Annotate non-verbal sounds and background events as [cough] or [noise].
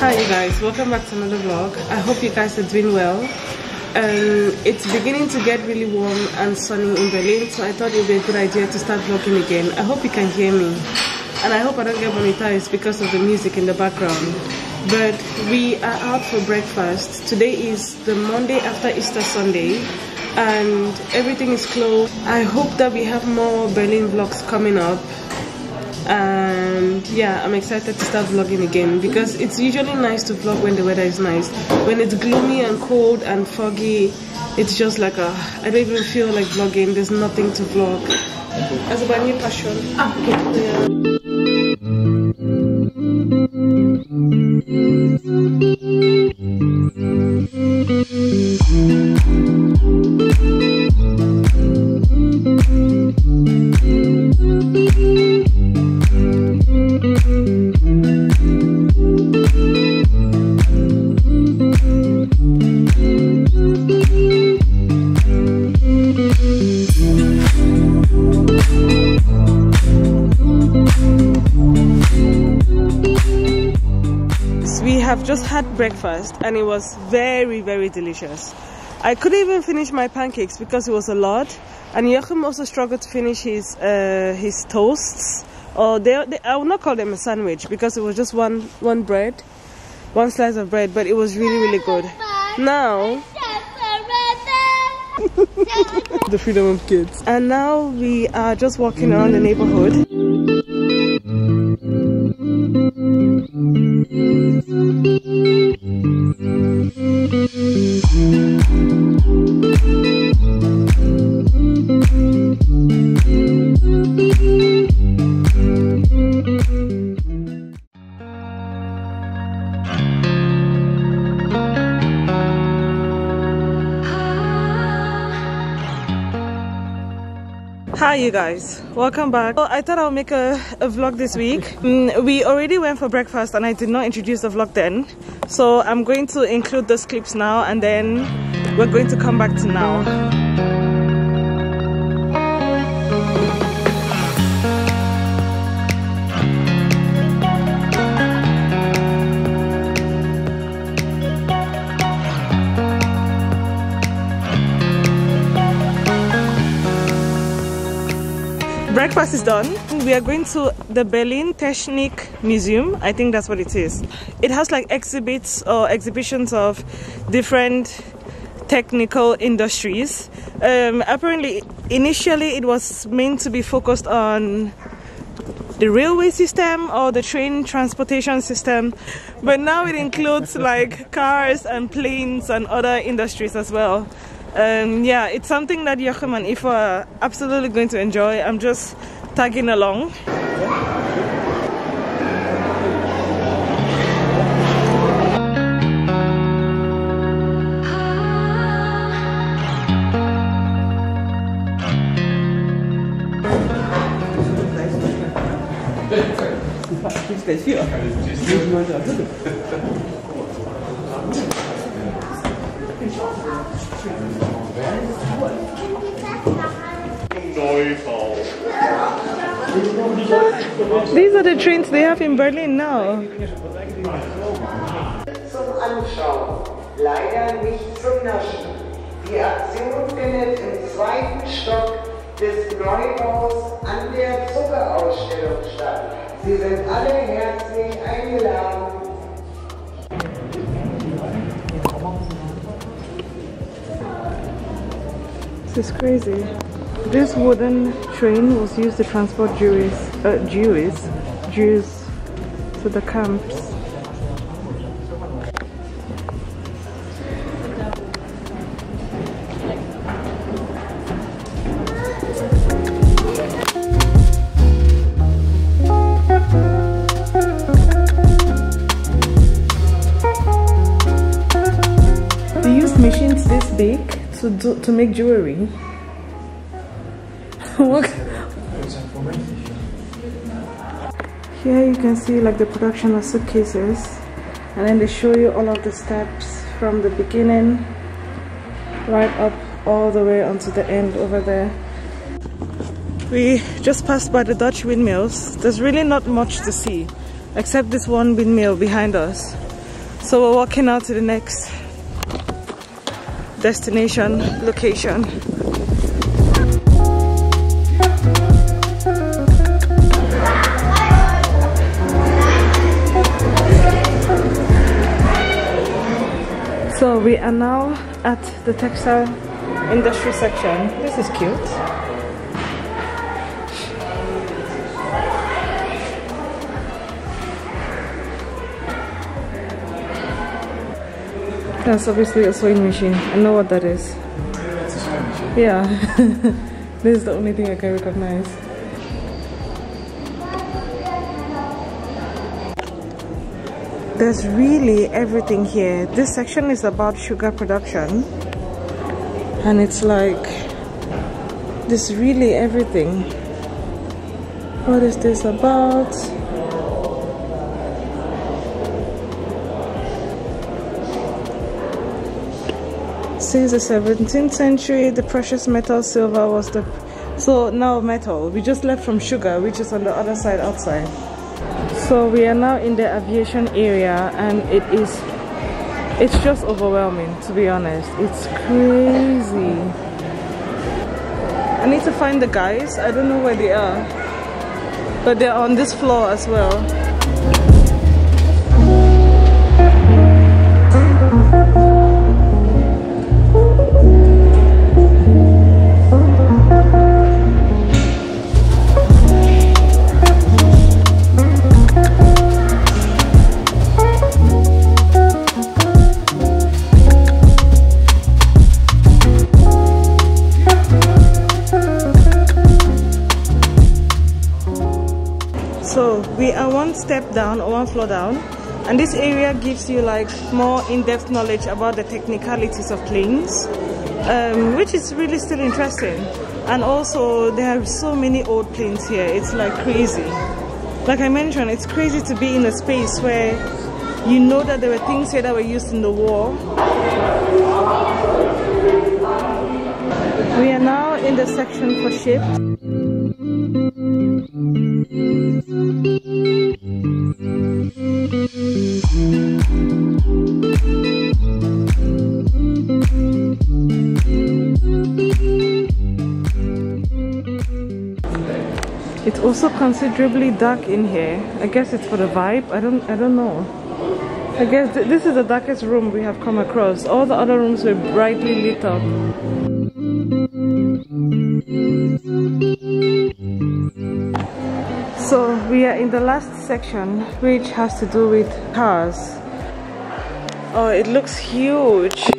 guys. Welcome back to another vlog. I hope you guys are doing well. Um, it's beginning to get really warm and sunny in berlin so i thought it would be a good idea to start vlogging again. I hope you can hear me. And i hope i don't get monetized because of the music in the background. But we are out for breakfast. Today is the monday after easter sunday and everything is closed. I hope that we have more berlin vlogs coming up and yeah i'm excited to start vlogging again because it's usually nice to vlog when the weather is nice. When it's gloomy and cold and foggy it's just like a i don't even feel like vlogging. There's nothing to vlog. As about new passion. Ah, okay. have just had breakfast and it was very, very delicious. I couldn't even finish my pancakes because it was a lot. And Joachim also struggled to finish his uh, his toasts. Or they, they, I would not call them a sandwich because it was just one one bread, one slice of bread, but it was really, really good. Now, [laughs] the freedom of kids. And now we are just walking around the neighborhood. Hi you guys. Welcome back. Well, i thought i'll make a, a vlog this week. Mm, we already went for breakfast and i did not introduce the vlog then. So i'm going to include those clips now and then we're going to come back to now breakfast is done. We are going to the berlin technik museum. I think that's what it is. It has like exhibits or exhibitions of different technical industries. Um, apparently initially it was meant to be focused on the railway system or the train transportation system but now it includes like cars and planes and other industries as well um, yeah, it's something that Joachim and Ifa are absolutely going to enjoy. I'm just tagging along. [laughs] These are the trains they have in Berlin now. Zum Anschauen, leider nicht zum Naschen. Die Aktion findet im zweiten Stock des Neubaus an der Zuckerausstellung statt. Sie sind alle herzlich eingeladen. Is crazy. This wooden train was used to transport Jews, uh, Jews, Jews to the camps. Machines this big to do, to make jewelry. [laughs] Here you can see like the production of suitcases and then they show you all of the steps from the beginning right up all the way onto the end over there. We just passed by the Dutch windmills. There's really not much to see except this one windmill behind us. So we're walking out to the next destination location. So we are now at the textile industry section. This is cute. That's obviously a sewing machine. I know what that is. Yeah. [laughs] this is the only thing I can recognize. There's really everything here. This section is about sugar production. And it's like, this really everything. What is this about? Since the 17th century, the precious metal silver was the... So now metal, we just left from sugar, which is on the other side outside. So we are now in the aviation area and it is... It's just overwhelming, to be honest. It's crazy. I need to find the guys. I don't know where they are. But they're on this floor as well. Step down or one floor down. And this area gives you like more in-depth knowledge about the technicalities of planes um, which is really still interesting. And also there are so many old planes here. It's like crazy. Like I mentioned it's crazy to be in a space where you know that there were things here that were used in the war. We are now in the section for ships It's also considerably dark in here. I guess it's for the vibe. I don't I don't know. I guess th this is the darkest room we have come across. All the other rooms were brightly lit up. So we are in the last section which has to do with cars. Oh, it looks huge.